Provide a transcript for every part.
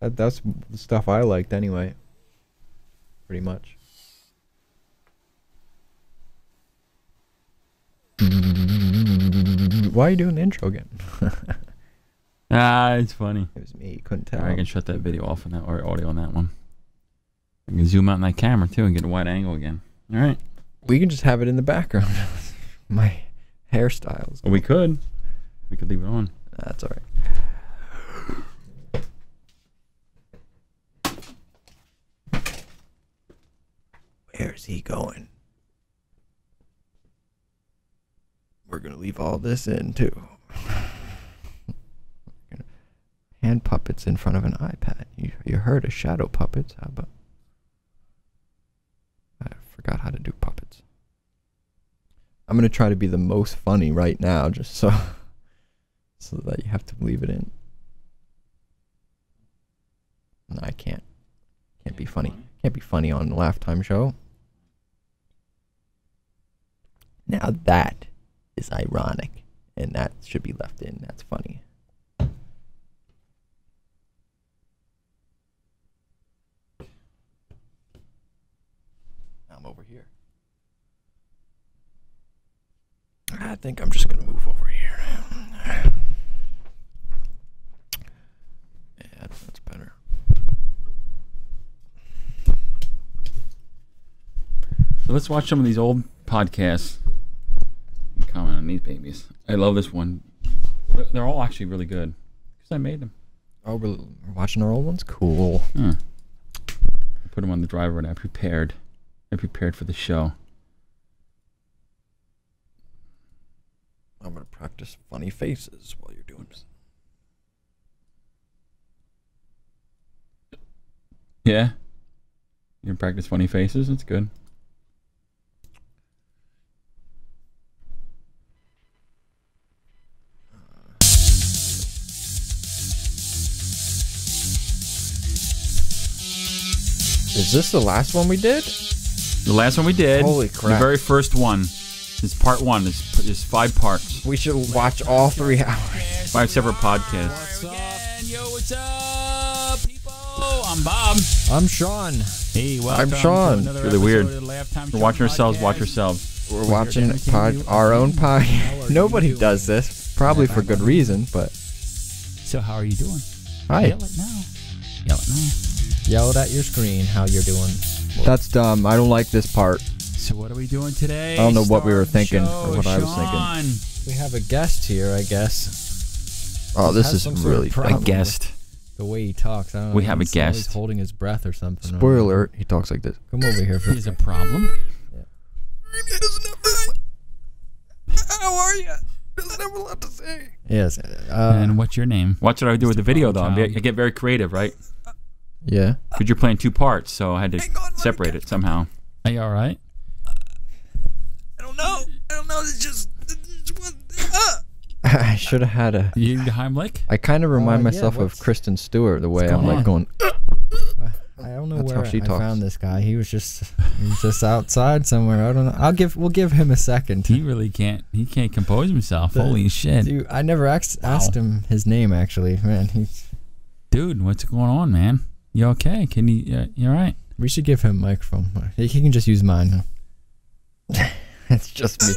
That, that's the stuff I liked anyway. Pretty much. Why are you doing the intro again? Ah, it's funny. It was me. You Couldn't tell. I can shut that video off on that or audio on that one. I can zoom out that camera too and get a wide angle again. All right. We can just have it in the background. My hairstyles. Well, we could. We could leave it on. That's all right. Where's he going? We're gonna leave all this in too. Hand puppets in front of an iPad. You you heard of shadow puppets? How about? I forgot how to do puppets. I'm gonna try to be the most funny right now, just so so that you have to leave it in. No, I can't. Can't be funny. Can't be funny on the Laugh Time show. Now that is ironic, and that should be left in. That's funny. I'm over here. I think I'm just gonna move over here. Yeah, that's better. So let's watch some of these old podcasts. And Comment on these babies. I love this one. They're- They're all actually really good because I made them. Oh, we're we're watching our old ones. Cool. Huh. I put them on the driver and I prepared. I prepared for the show. I'm gonna practice funny faces while you're doing this. Yeah. You can practice funny faces. That's good. Is this the last one we did? The last one we did. Holy crap! The very first one. Is part one. It's, it's five parts. We should watch all three hours. Five separate podcasts. What's up? Yo, what's up, people? I'm Bob. I'm Sean. Hey, welcome Sean. to another It's really weird. episode of the Laugh Time We're watching ourselves watch ourselves. We're watching pod, our own How podcast. Nobody does this, probably for good reason. But So, how are you doing? hi, Yell it now. Yell it now. Yelled at your screen how you're doing. that's dumb. I don't like this part. So, what are we doing today? I don't know what we were thinking show, or what I was thinking. We have a guest here, I guess. Oh, this is some sort of really A guest. The way he talks, I don't know. We have a guest. he's holding his breath or something. Spoiler: alert, He talks like this. Come over here for He has a problem. How are you? Doesn't have a lot to say. Yes. Uh, and what's your name? Watch what I do with the video, though. I'm Problem ve- I get very creative, right? Yeah. Because you're playing two parts, so I had to separate it somehow. Are you all right? I don't know. I don't know. It's just. It's one, uh. I should have had a. You need a Heimlich? I kind of remind Uh, yeah, myself of Kristen Stewart the way I'm like on? going. I don't know That's where how she I talks. found this guy. He was just he was just outside somewhere. I don't know. I'll give we'll give him a second. He really can't. He can't compose himself. The- Holy shit, Dude, I never asked asked him his name actually. Man, he's, dude! What's going on, man? You okay? Can you? Uh, you all right? we should give him a microphone. He, he can just use mine. it's just me.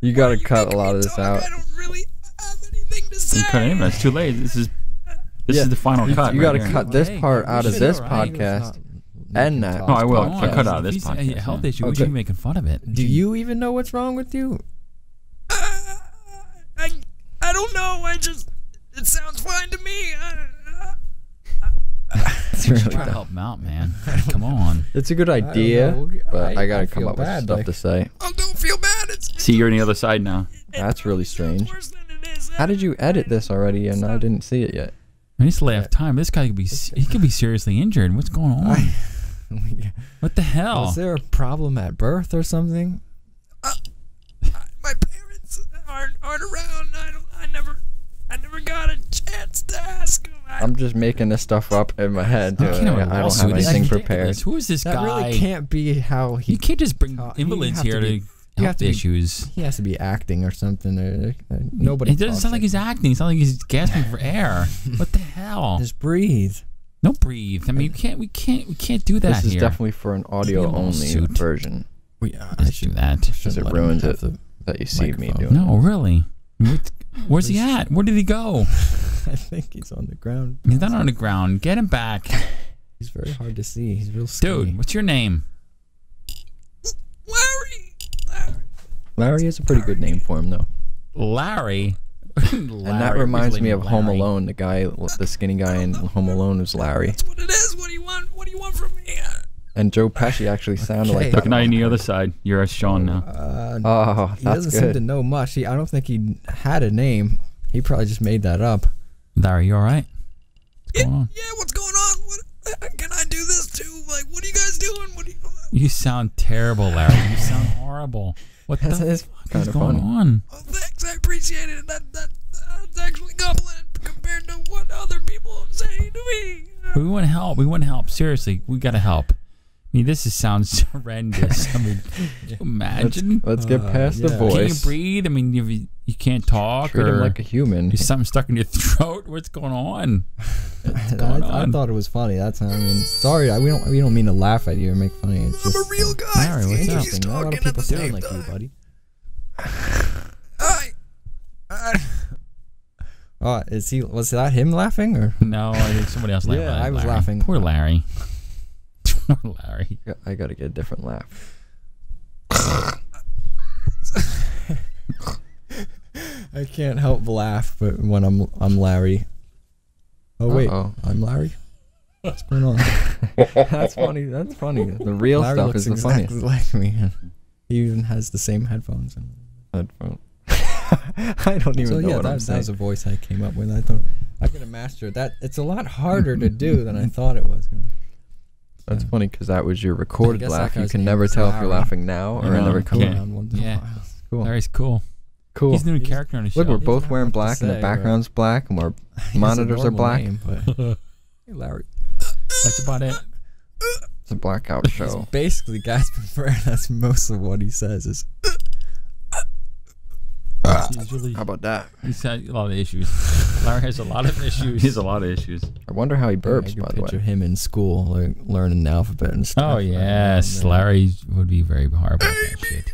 You gotta cut a lot of this Talk, out. I don't really have anything to say. You cut it in. That's too late. This is this Yeah, is the final You, cut. you right gotta here. cut this Hey, part we out of this be podcast. And that. Oh, I will. Come I on, cut out of this he's a podcast, health yeah. issue. We Okay. should be making fun of it. Do you even know what's wrong with you? Uh, I, I don't know. I just. It sounds fine to me. Uh, It's We really should try to help him out, man. Come on. It's a good don't idea, know. but I, I- gotta I come feel up with stuff like- to say. oh, don't feel bad. It's. See, you're on the other side now. That's really strange. Worse than it is. How did you edit this already and I didn't see it yet? I used to laugh time. This guy could be. He could be seriously injured. What's going on? Oh what the hell? Is there a problem at birth or something? My parents aren't aren't around. I don't. I never. I never got a chance ask them. I, I'm just making this stuff up in my head. You dude. can't have a I don't lawsuit. have This anything prepared. Who is this That guy? really can't be how he. you can't just bring talk- you invalids have here to to, be- you have health to be- issues. He has to be acting or something. Or, uh, nobody. It doesn't talks sound like he's acting. It sounds like he's gasping for air. What the hell? Just breathe. No breathe. I mean, you can't. We can't. We can't do that This is here. definitely for an audio only suit. version We, uh, Just do that. because it ruins it that you see me doing. No, really. Where's he at? Where did he go? I think he's on the ground. He's not on the ground. Get him back, He's very hard to see. He's real skinny. dude. What's your name? Larry. Larry. Larry is a pretty good name for him though, Larry. and that reminds me of Home Alone. The guy, the skinny guy in Home Alone was Larry, That's what it is. What do you want? What do you want from me? And Joe Pesci actually sounded Okay. like Look that. now on the other side. You're a Sean now. Uh, Oh, he doesn't seem to know much. He, I don't think he had a name. He probably just made that up. Larry, you all right? What's yeah, going on? yeah, what's going on? What, uh, can I do this too? Like, what are you guys doing? What are you? You sound terrible, Larry. You sound horrible. What the That's, fuck is going funny. on? Oh, thanks. I appreciate it. That that that's actually compliment compared to what other people say to me. Uh, We want to help. We want to help. Seriously, we got to help. I mean, this is, sounds horrendous. I mean, can you Let's, imagine. let's get Uh, past the yeah. Can you voice. breathe? I mean, you, you can't talk Treat him like a human. is something stuck in your throat? What's going on? I, going I on? thought it was funny. That's I mean, sorry. I, we don't we don't mean to laugh at you or make fun of you. It's I'm just a real uh, guy. Larry, what's See, up? he's interesting. Not a lot of talking at people the sound same like you, buddy. Hi. I, Oh, is he? Was that him laughing or? No, I think somebody else laughed. Yeah, I was Larry. laughing. Poor Larry. Poor Larry. I gotta get a different laugh. I can't help but laugh, but when I'm I'm Larry. Oh wait, Uh-oh. I'm Larry. What's going on? that's funny. That's funny. The real Larry stuff looks is the exactly funniest. like me. He even has the same headphones. And Headphone. I don't even so know yeah, what that, I'm that saying. was a voice I came up with. I thought I could have mastered that. It's a lot harder to do than I thought it was. Gonna. That's Yeah. funny because that was your recorded guess that laugh. You can never is tell if you're laughing now or I it know, never yeah. out. around once in a Yeah. Cool. Larry's cool. Cool. He's the new He character on the show. Look, we're He both wearing black to and the say, right? background's black and our He has a monitors are black. name, but hey, Larry. That's about it. It's a blackout show. Basically, gasping for air. That's most of what he says. Is ah. He's really How about that? he's had a lot of issues. Larry has a lot of issues. He's a lot of issues. I wonder how he I burps, can by the picture way. him in school, like learning the alphabet and stuff. Oh yes, Larry would be very horrible at that shit.